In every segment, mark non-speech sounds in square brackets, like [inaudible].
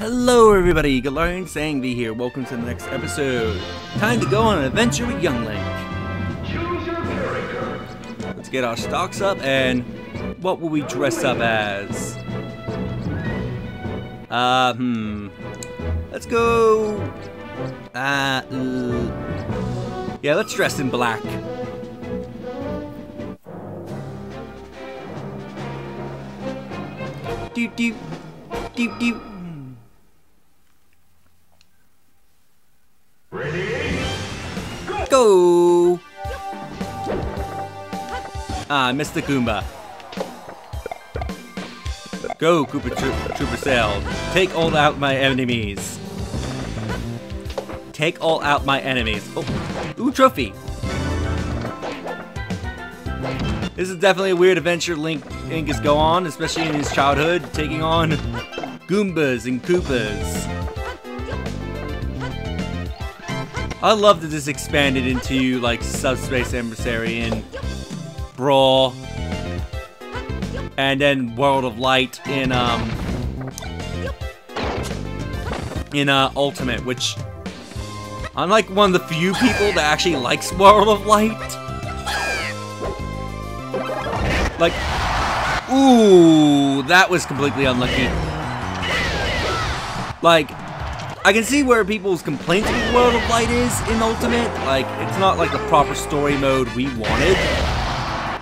Hello everybody, Galarian Zagvee here. Welcome to the next episode. Time to go on an adventure with Young Link. Let's get our stocks up and what will we dress up as? Uh, hmm. Let's go... Uh, uh, yeah, let's dress in black. Doot doot. Doot doot. Go! Ah, I missed the Goomba. Go, Koopa Tro Trooper Cell. Take all out my enemies. Take all out my enemies. Oh, ooh, trophy. This is definitely a weird adventure Link, Link is go on, especially in his childhood, taking on Goombas and Koopas. I love that this expanded into like Subspace Emissary and Brawl, and then World of Light in um in uh Ultimate, which I'm like one of the few people that actually likes World of Light. Like, ooh, that was completely unlucky. Like, I can see where people's complaints with World of Light is in Ultimate. Like, it's not like the proper story mode we wanted.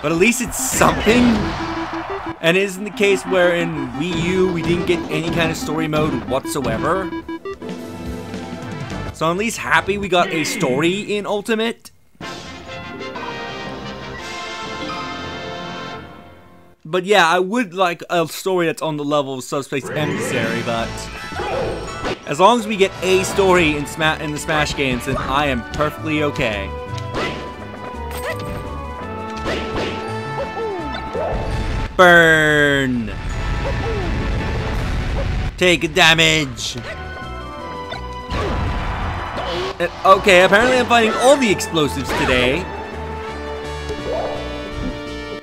But at least it's something. And it isn't the case where in Wii U we didn't get any kind of story mode whatsoever. So I'm at least happy we got a story in Ultimate. But yeah, I would like a story that's on the level of Subspace Emissary, but... As long as we get a story in, Sma in the Smash games, then I am perfectly okay. Burn! Take damage! Uh, okay, apparently I'm finding all the explosives today.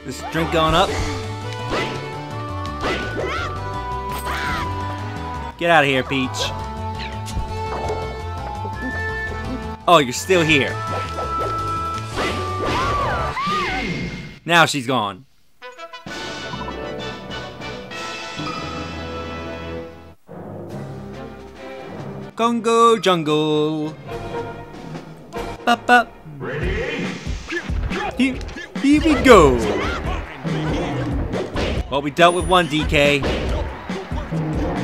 This drink going up. Get out of here, Peach. Oh, you're still here. Now she's gone. Kongo Jungle. Ba ba. Here, here we go. Well, we dealt with one DK.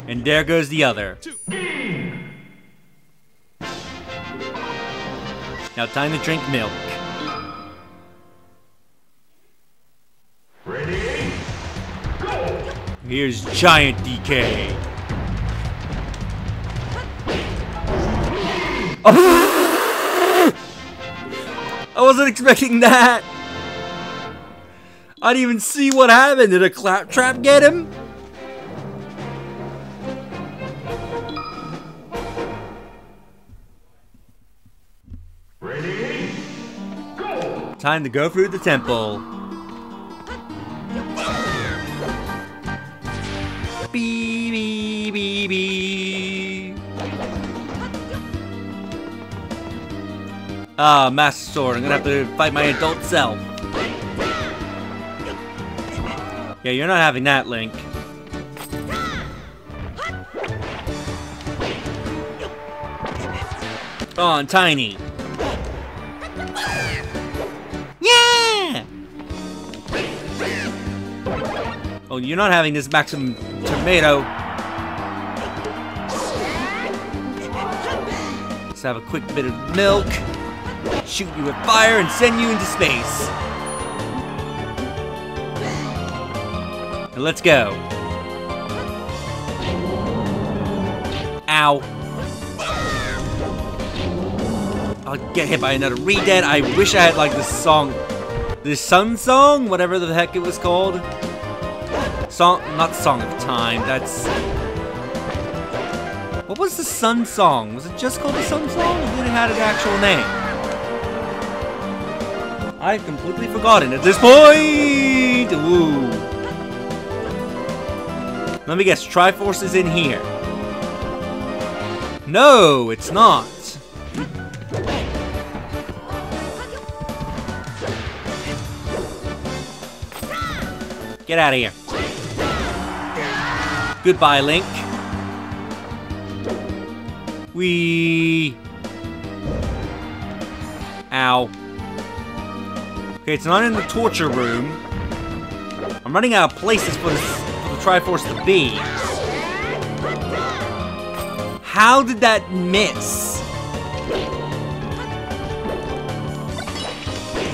And there goes the other. Now time to drink milk. Ready? Go! Here's Giant DK. Oh. [laughs] I wasn't expecting that. I didn't even see what happened. Did a Klaptrap get him? Time to go through the temple. Bee, bee, bee, bee. Ah, Master Sword. I'm gonna have to fight my adult self. Yeah, you're not having that, Link. Oh, and Tiny. Oh, you're not having this Maximum Tomato. Let's have a quick bit of milk. Shoot you with fire and send you into space. And let's go. Ow. I'll get hit by another Redead. I wish I had like this song. The Sun Song? Whatever the heck it was called. Song, not Song of Time. That's... What was the Sun Song? Was it just called the Sun Song? Or did it have an actual name? I've completely forgotten at this point! Let me guess, Triforce is in here. No, it's not. Get out of here. Goodbye, Link. We. Ow. Okay, it's not in the torture room. I'm running out of places for the, for the Triforce to be. How did that miss?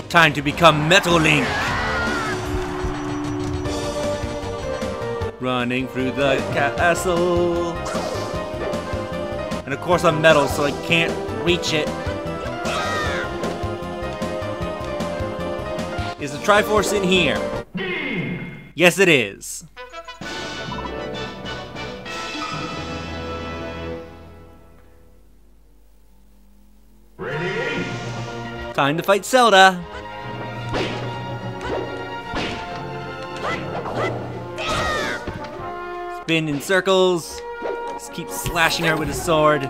Time to become Metal Link. Running through the castle. And of course I'm metal, so I can't reach it. Is the Triforce in here? Yes, it is. Ready? Time to fight Zelda. Spin in circles. Just keep slashing her with a sword.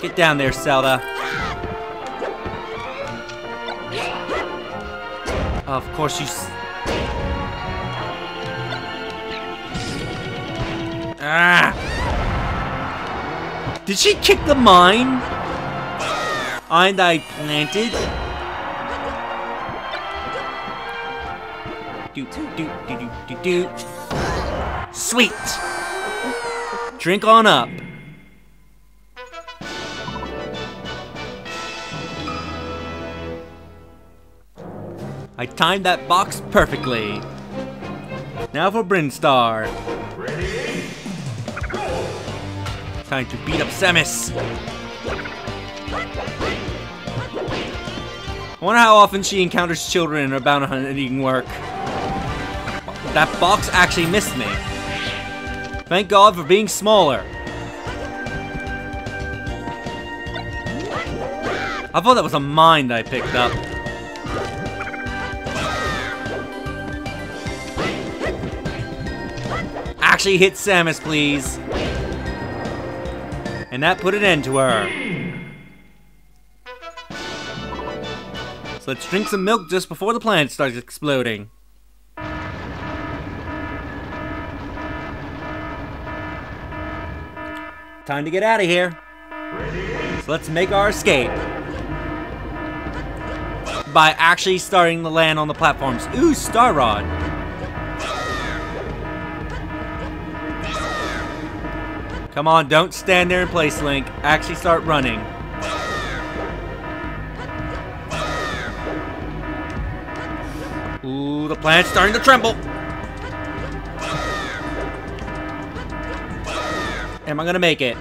Get down there, Zelda. Of course you. Ah! Did she kick the mine? And I planted? Do do do do do do. Sweet. Drink on up. I timed that box perfectly. Now for Brinstar. Ready? Time to beat up Samus. I wonder how often she encounters children in her bounty hunting work. That box actually missed me. Thank God for being smaller. I thought that was a mine that I picked up. Actually hit Samus, please. And that put an end to her. So let's drink some milk just before the planet starts exploding. Time to get out of here. So let's make our escape. By actually starting to land on the platforms. Ooh, Star Rod. Come on, don't stand there in place, Link. Actually start running. Ooh, the planet's starting to tremble. Am I gonna make it?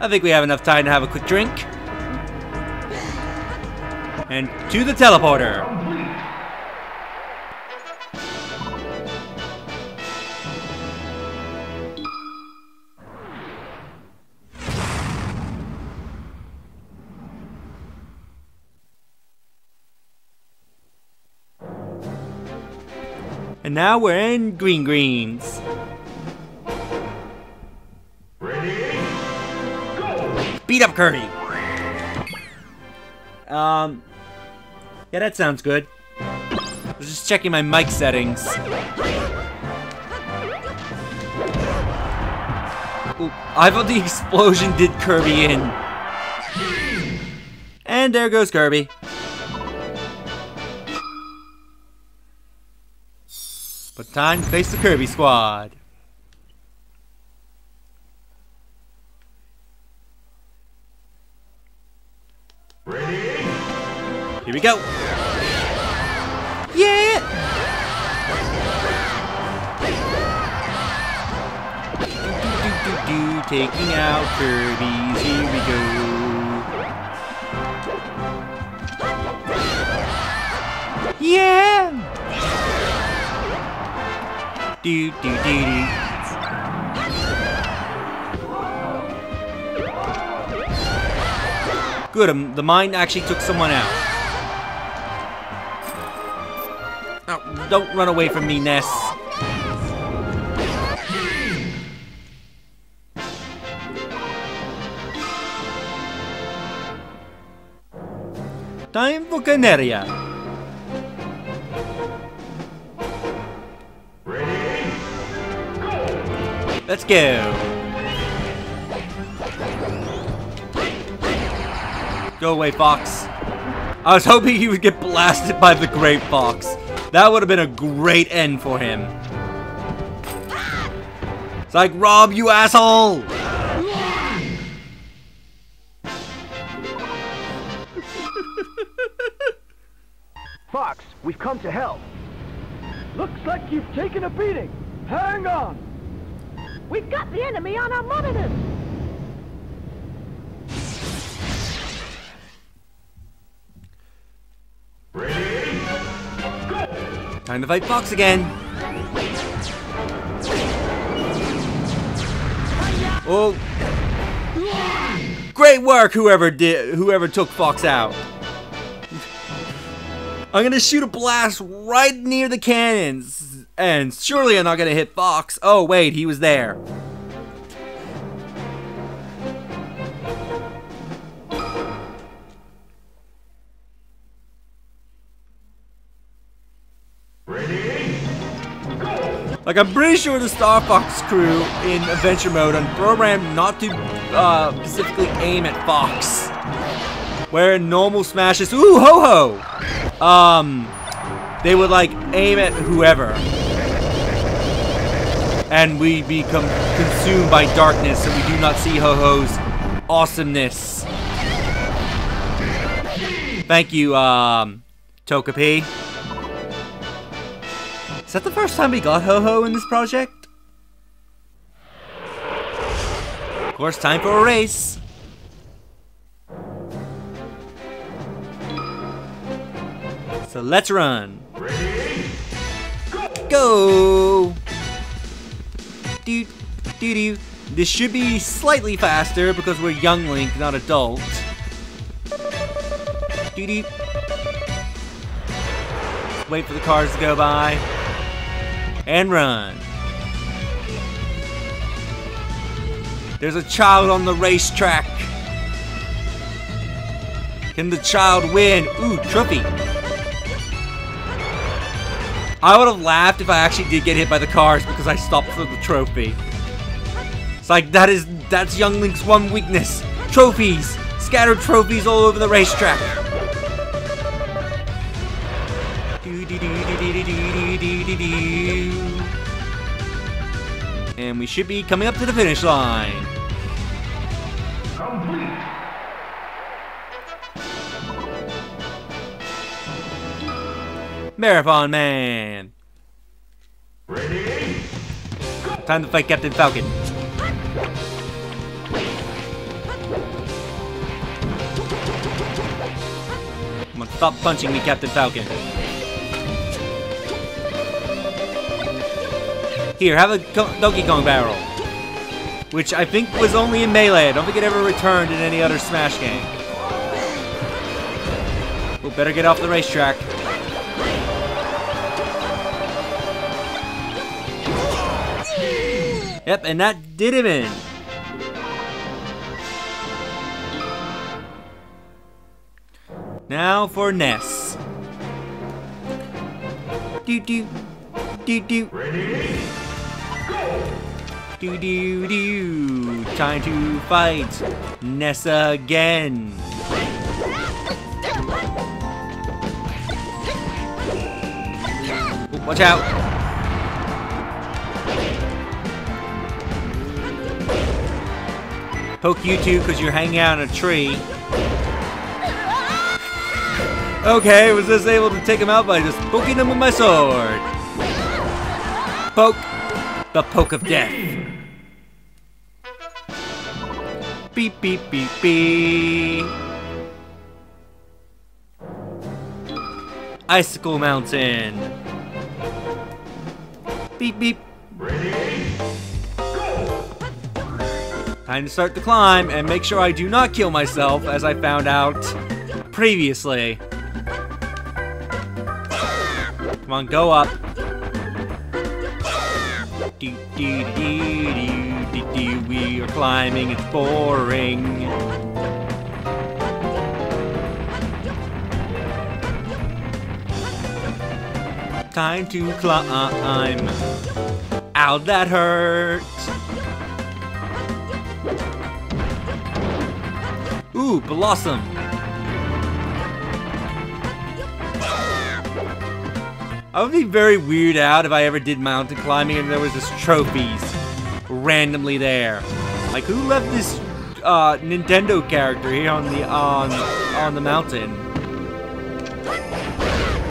I think we have enough time to have a quick drink. And to the teleporter. And now we're in Green Greens. Ready? Go! Beat up Kirby. Um, yeah, that sounds good. I was just checking my mic settings. Ooh, I thought the [laughs] explosion did Kirby in. And there goes Kirby. Time to face the Kirby squad. Ready? Here we go. Yeah! Do, do, do, do, taking out Kirby's. Here we go. Yeah! Do do do do. Good, um, the mine actually took someone out. Now, don't run away from me, Ness. Time for Corneria. Let's go. Go away, Fox. I was hoping he would get blasted by the Great Fox. That would have been a great end for him. It's like, Rob, you asshole! [laughs] Fox, we've come to help. Looks like you've taken a beating. Hang on. We've got the enemy on our monitors! Ready? Go! Time to fight Fox again. Oh. Great work, whoever did, whoever took Fox out. I'm gonna shoot a blast right near the cannons, and surely I'm not gonna hit Fox. Oh wait, he was there. Like I'm pretty sure the Star Fox crew in Adventure Mode are programmed not to uh, specifically aim at Fox. Where in normal smashes, ooh ho ho, um, they would like aim at whoever, and we become consumed by darkness, and we do not see Ho-Oh's awesomeness. Thank you, um, Togepi. Is that the first time we got Ho-Oh in this project? Of course, time for a race. So let's run. Ready? Go! Do, do. This should be slightly faster because we're young Link, not adult. Wait for the cars to go by. And run. There's a child on the racetrack. Can the child win? Ooh, trophy. I would have laughed if I actually did get hit by the cars because I stopped for the trophy. It's like that is that's Young Link's one weakness. Trophies. Scattered trophies all over the racetrack. And we should be coming up to the finish line. Complete! Marathon Man. Ready? Time to fight Captain Falcon. Come on, stop punching me, Captain Falcon. Here, have a Donkey Kong barrel. Which I think was only in Melee. I don't think it ever returned in any other Smash game. We'll better get off the racetrack. Yep, and that did him in. Now for Ness. Do do do do Ready? Go. do do do. Time to fight Ness again. Watch out! Poke you two because you're hanging out in a tree. Okay, was just able to take him out by just poking him with my sword. Poke. The poke of death. Beep, beep, beep, beep. Icicle Mountain. Beep, beep. Ready? Time to start the climb and make sure I do not kill myself as I found out previously. Come on, go up. We are climbing, it's boring. Time to climb. Ow, that hurt. Ooh, Blossom. I would be very weird out if I ever did mountain climbing and there was just trophies randomly there. Like who left this uh, Nintendo character here on the on on the mountain?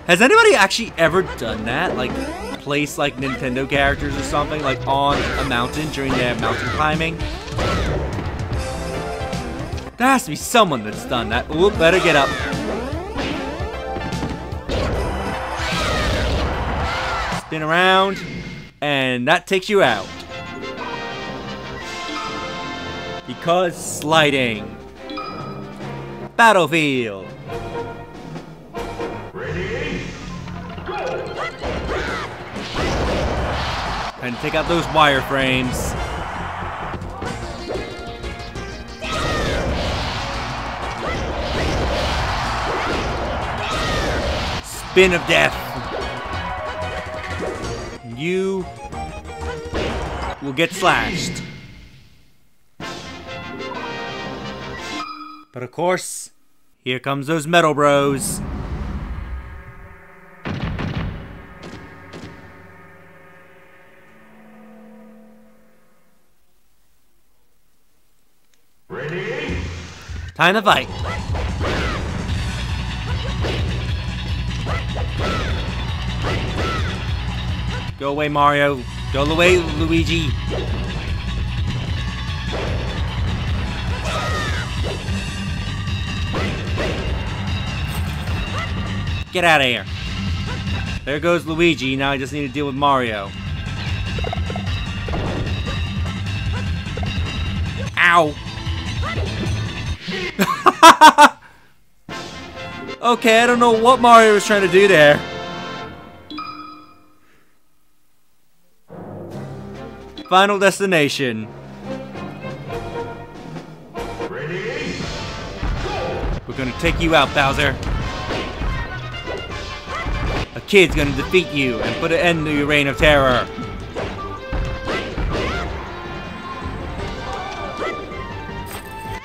Has anybody actually ever done that? Like place like Nintendo characters or something like on a mountain during their mountain climbing? There has to be someone that's done that. Ooh, better get up. Spin around, and that takes you out. Because sliding. Battlefield. To take out those wireframes. Spin of death. You will get slashed. But of course, here comes those metal bros. Ready? Time to fight. Go away, Mario. Go away, Luigi. Get out of here. There goes Luigi. Now I just need to deal with Mario. Ow. [laughs] okay, I don't know what Mario was trying to do there. Final destination. Ready? We're gonna take you out, Bowser. A kid's gonna defeat you and put an end to your reign of terror.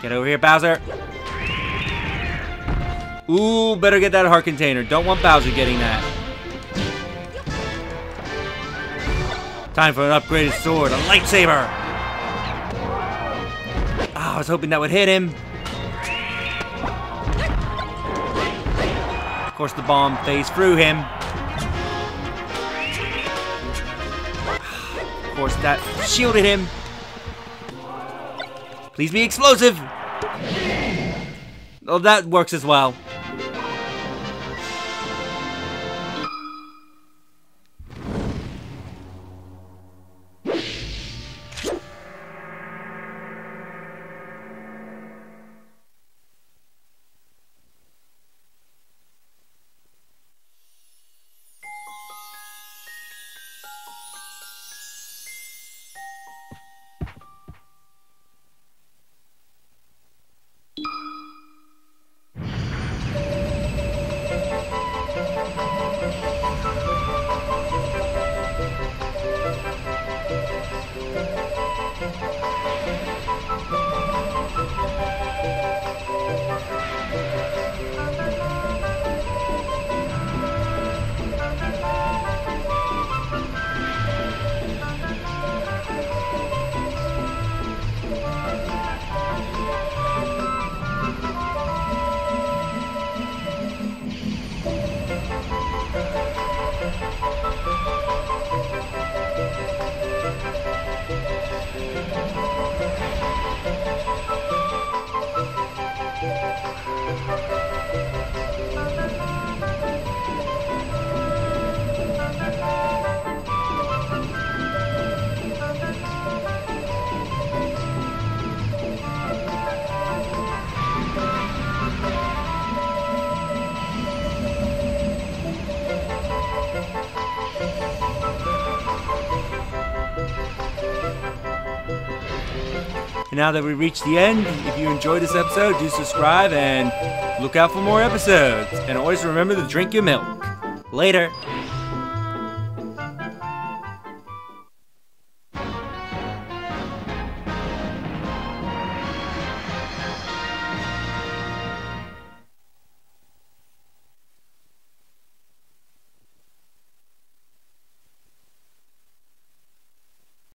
Get over here, Bowser. Ooh, better get that heart container. Don't want Bowser getting that. Time for an upgraded sword, a lightsaber. Ah, I was hoping that would hit him. Of course, the bomb phased through him. [sighs] Of course, that shielded him. Please be explosive. Oh, that works as well. And now that we reached the end, if you enjoyed this episode, do subscribe and look out for more episodes. And always remember to drink your milk. Later.